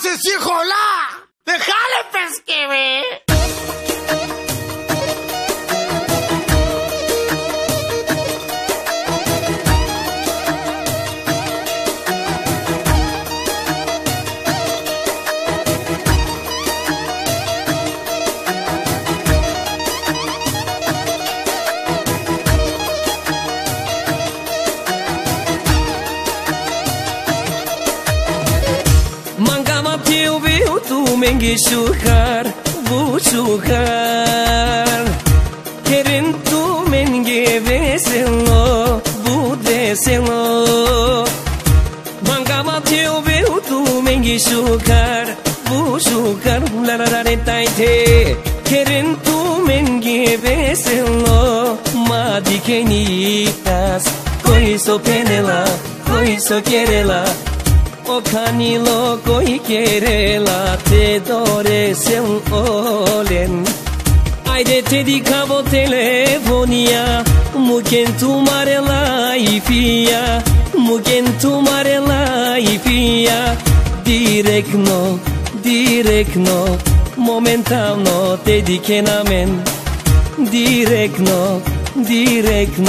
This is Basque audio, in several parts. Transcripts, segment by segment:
haces, híjola! ¡Déjale, pesqueve. Chiubiu tu mengi shukar Bu shukar Kerin tu mengi veselo Bu deselo. Mangama chiubiu tu mengi shukar Bu shukar La la la re taite Kerin tu mengi veselo Ma di kenyitas Coiso penela Coiso querela অখানি ল কই কেরে লাতে দরে সেউ ওলেন। আইরে তেদি খাব তেলে ভনিয়া মুকেন তুমারে লাই পিয়া মুকেন তুমারে লাই পিয়া দিরেক ন দিরেক ন মোমেন্টাম ন, তেদি খেনামেন দিরেক ন দিরেক ন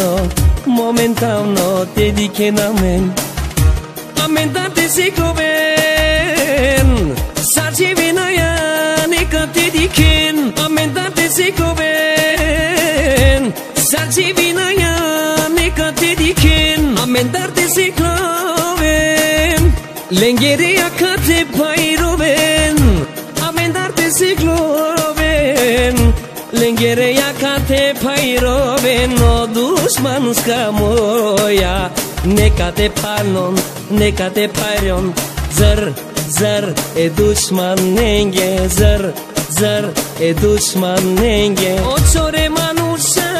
মোমেন্টাম ন, তেদি কেনামেন ন দিরেক ন ন তেদি কেনামেন Te dikenamen Amendate sikoven Sarci vinaya neka te diken. Amendate sikoven Sarci vinaya neka te diken. Amendate sikloven Lengeri akate pairoven Amendate sikloven Lengere yakate pairoven O dushmanska moja Neka te palon, nekate parion, Zar zar e düşman nenge zar zar e düşman nenge O çore manuşa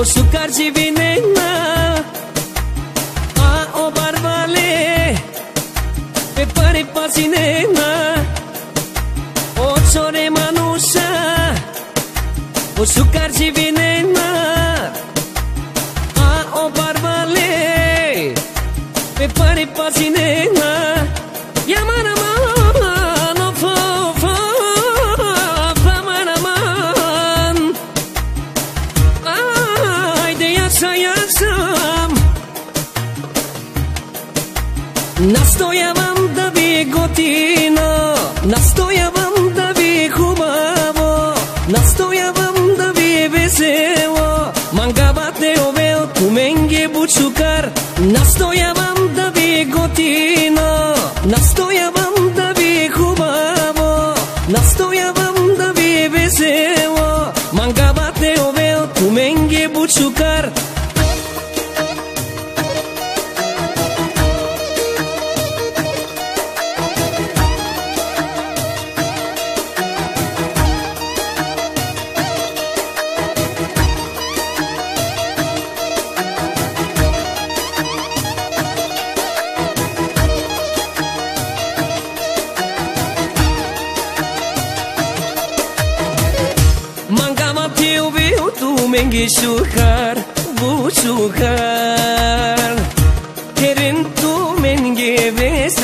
o su karci vinenga A o barvale, pe pare pasinenga O çore manuşa o su karci vinenga Pe pare pasinena Yamana man. Of of man Ajde yaşa yaşam Nastojavam da bi gotino Nastojavam da bi hubavo Nastojavam da bi veselo Mangabate ovel kumenge bučukar Nastojavam готино Настојавам да ви губаво Настојавам tu mengi shukar bu shukar Kerin tu mengi vese